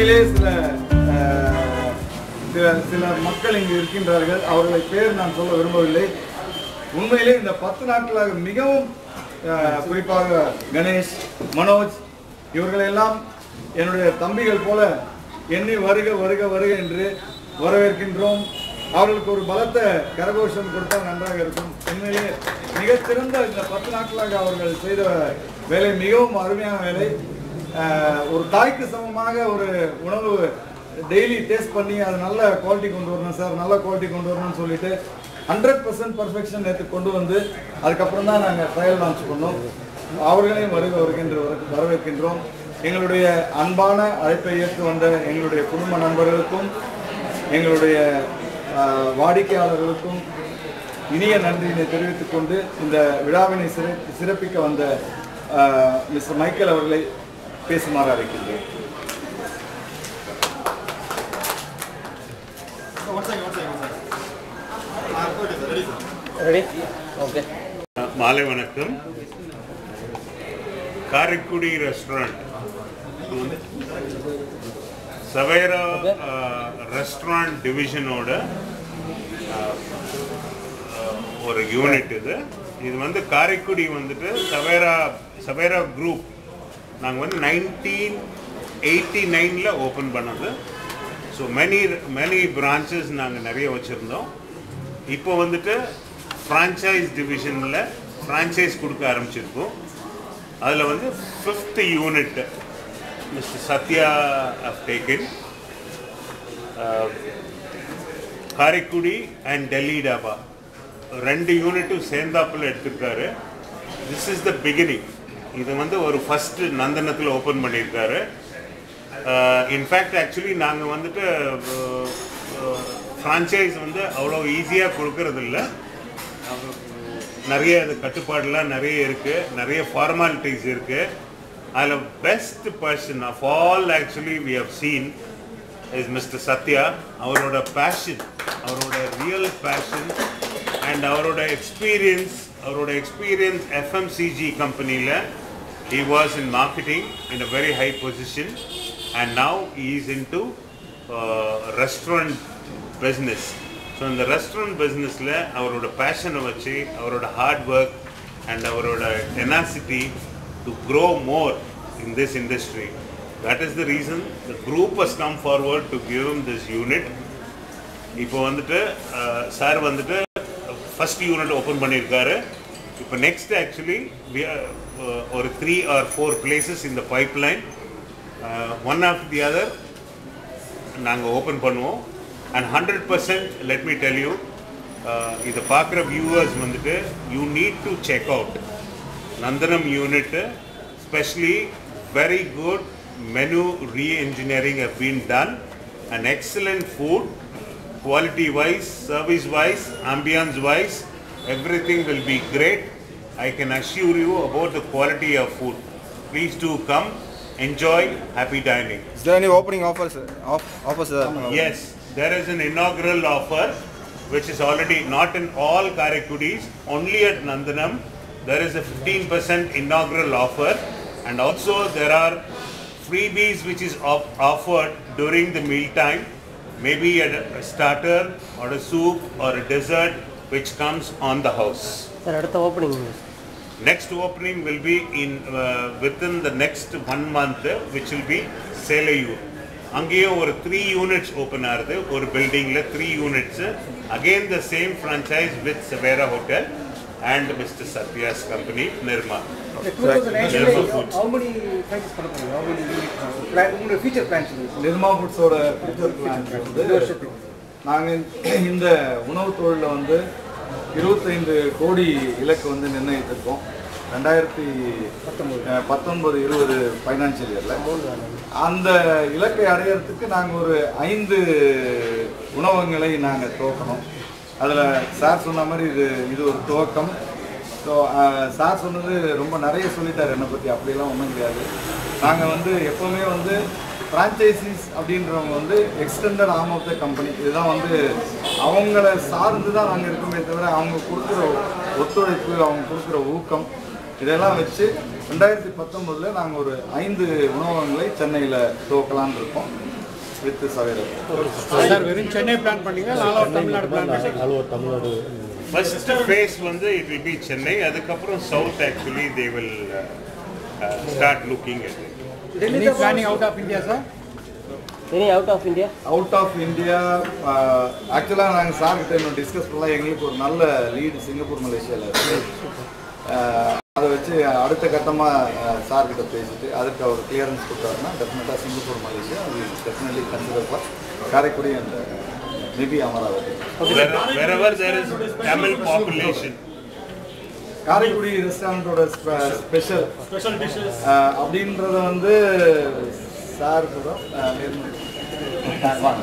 உண்மையிலே சில சில சில மக்கள் இங்கு இருக்கின்றார்கள். அவர்களை பேர் நான் சொல்ல விரும்பவில்லை. உண்மையிலே இந்த பத்து நாட்களாக மிகவும் குறிப்பாக கணேஷ் மனோஜ் இவர்களெல்லாம் என்னுடைய தம்பிகள் போல எண்ணி வருக வருக வருக என்று வரவேற்கின்றோம். அவர்களுக்கு ஒரு பலத்த கரகோஷம் கொடுத்தால் நன்றாக இருக்கும். உண்மையிலே மிகச்சிறந்த இந்த பத்து நாட்களாக அவர்கள் செய்த வேலை மிகவும் அருமையான வேலை. ஒரு தாய்க்கு சமமாக ஒரு உணவு டெய்லி டேஸ்ட் பண்ணி அது நல்ல குவாலிட்டி கொண்டு வரணும் சார் நல்ல குவாலிட்டி கொண்டு வரணும்னு சொல்லிட்டு ஹண்ட்ரட் பர்சன்ட் பர்ஃபெக்ஷன் நேற்று கொண்டு வந்து அதுக்கப்புறம் தான் நாங்கள் ட்ரையல் லான்ச் பண்ணோம். அவர்களையும் வருக வருகின்ற வரவேற்கின்றோம். எங்களுடைய அன்பான அழைப்பை ஏற்று வந்த எங்களுடைய குடும்ப நண்பர்களுக்கும் எங்களுடைய வாடிக்கையாளர்களுக்கும் இனிய நன்றியினை தெரிவித்துக் கொண்டு இந்த விழாவினை சிறப்பிக்க வந்த மிஸ்டர் மைக்கேல் அவர்களை பேசுமாறு அழைக்கின்றேன். மாலை வணக்கம். காரைக்குடி ரெஸ்டாரண்ட் சவேரா ரெஸ்டாரண்ட் டிவிஷனோட ஒரு யூனிட் இது. இது வந்து காரைக்குடி வந்துட்டு சவேரா சவேரா குரூப் நாங்கள் வந்து நைன்டீன் எயிட்டி நைனில் ஓப்பன் பண்ணது. ஸோ மெனி மெனி பிரான்ச்சஸ் நாங்கள் நிறைய வச்சுருந்தோம். இப்போ வந்துட்டு ஃப்ரான்ச்சைஸ் டிவிஷனில் ஃப்ரான்ச்சைஸ் கொடுக்க ஆரம்பிச்சிருக்கோம். அதில் வந்து fifth unit mister Sathya have taken Karaikudi and Delhi dhaba ரெண்டு யூனிட்டும் சேர்ந்தாப்புல எடுத்திருக்காரு. திஸ் இஸ் த பிகினிங் இது வந்து ஒரு ஃபர்ஸ்ட் நந்தனத்தில் ஓப்பன் பண்ணியிருக்காரு. இன்ஃபேக்ட் ஆக்சுவலி நாங்கள் வந்துட்டு ஃப்ரான்ச்சைஸ் வந்து அவ்வளோ ஈஸியாக கொடுக்கறதில்ல. நிறைய அது கட்டுப்பாடுலாம் நிறைய இருக்குது நிறைய ஃபார்மாலிட்டிஸ் இருக்குது அதில் best person of all actually we have seen is mister Sathya அவரோட பேஷன் அவரோட ரியல் பேஷன் அண்ட் அவரோட எக்ஸ்பீரியன்ஸ் அவரோட எக்ஸ்பீரியன்ஸ் எஃப்எம்சிஜி கம்பெனியில் he was in marketing in a very high position and now is into restaurant business so இந்த restaurant பிஸ்னஸில் அவரோட பேஷனை வச்சு அவரோட ஹார்ட் ஒர்க் அண்ட் அவரோட tenacity to grow more in this industry that is the reason the group has come forward to give this unit இப்போ வந்துட்டு sir வந்துட்டு ஃபர்ஸ்ட் யூனிட் ஓப்பன் பண்ணியிருக்காரு. இப்போ நெக்ஸ்ட் ஆக்சுவலி ஒரு த்ரீ ஆர் ஃபோர் பிளேசஸ் இந்த pipeline one of the other நாங்கள் open பண்ணுவோம். And hundred percent let me tell you இதை பார்க்குற வியூவர்ஸ் வந்துட்டு you need to check out Nandanam unit specially very good menu reengineering have been done. An excellent food. Quality wise service wise ambience wise everything will be great. I can assure you about the quality of food. Please do come. Enjoy. Happy dining. Is there any opening offers? Off, offers? Yes, there is an inaugural offer which is already not in all Karaikudis, only at Nandanam. There is a 15% inaugural offer. And also there are freebies which is offered during the meal time, maybe a, a starter or a soup or a dessert which comes on the house. Sir அடுத்த opening Next opening will be in uh, within the next one month, uh, which will be Selayur. அங்கேயும் ஒரு three units open ஆகுது ஒரு பில்டிங்கில் three units again the same franchise with Savera hotel And mister Sathya's company Nirma Nirma. How many போறீங்க? How many future plans? Nirma வந்து நாங்கள் இந்த உணவுத் தொழிலில் வந்து இருபத்தைந்து கோடி இலக்கு வந்து நிர்ணயித்திருக்கோம். ரெண்டாயிரத்தி பத்தொன்பது. இருபது ஃபைனான்சியல் இயரில் அந்த இலக்கை அடையிறதுக்கு நாங்கள் ஒரு ஐந்து உணவகங்களை நாங்கள் துவக்கணும். அதில் சார் சொன்ன மாதிரி இது இது ஒரு துவக்கம். ஸோ சார் சொன்னது ரொம்ப நிறைய சொல்லிட்டார் என்னை பற்றி அப்படிலாம் ஒன்றும் கிடையாது. நாங்கள் வந்து எப்போவுமே வந்து ஃப்ரான்ச்சைசிஸ் அப்படின்றவங்க வந்து extended arm of the company இதுதான் வந்து அவங்கள சார்ந்து தான் நாங்கள் இருக்கோமே தவிர அவங்க கொடுக்குற ஒத்துழைப்பு அவங்க கொடுக்குற ஊக்கம் இதெல்லாம் வச்சு ரெண்டாயிரத்தி பத்தொம்போதில் நாங்கள் ஒரு ஐந்து உணவகங்களை சென்னையில் துவக்கலான் இருக்கோம். வித் சவேரர் சார் வெறும் சென்னை பிளான் பண்ணீங்க தமிழ்நாடு பிளான் பண்ணி ஃபர்ஸ்ட் ஃபேஸ் வந்து இட் வில் பி சென்னை அதுக்கப்புறம் south actually they will start looking at Any planning out of India, sir? Any out of India? Out of India ஆக்சுவலாக நாங்கள் சார்கிட்ட இன்னும் டிஸ்கஸ் பண்ணலாம் எங்களுக்கு ஒரு நல்ல லீடு சிங்கப்பூர் மலேசியாவில் இருக்குது அதை வச்சு அடுத்த கட்டமாக சார்கிட்ட பேசிட்டு அதுக்கு அவர் கிளியரன்ஸ் கொடுத்தாருன்னா டெஃபினட்டாக Singapore Malaysia definitely consider for Karaikudi and maybe Amaravati. Karaikudi ரெஸ்டாரண்ட்டோட special special dishes அப்படின்றத வந்து சார் கூட வாங்க.